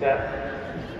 Yeah.